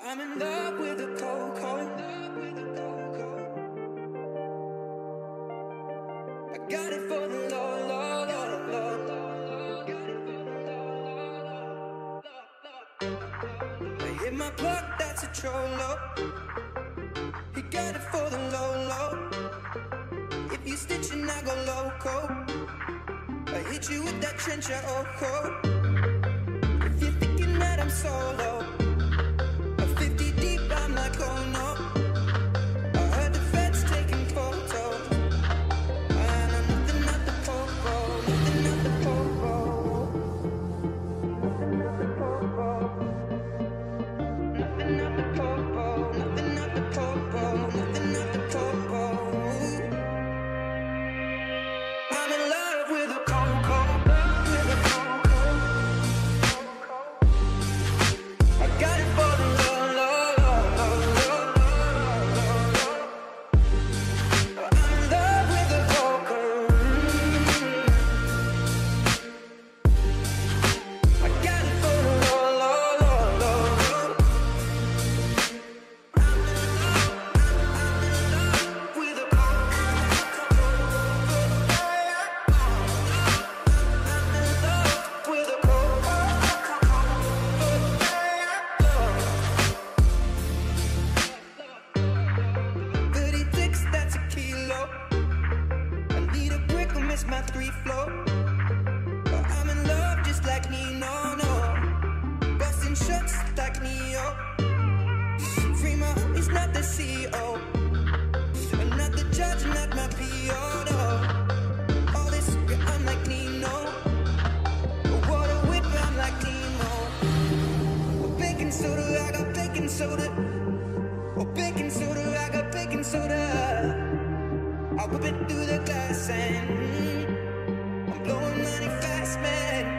I'm in love with a coco. I got it for the low, low, low, low. I hit my plug, that's a trollo. He got it for the low, low. If you stitching, I go loco. I hit you with that trencher, oh, oh. A brick, I miss my three flow. But I'm in love just like Nino, no. Busting shots like Neo. Free my he's not the CEO. I'm not the judge, not my PO. All this, I'm like Nino. Whip, I'm like. Baking soda, I got baking soda. Oh, baking soda, I got baking soda. I whip it through the glass and investment.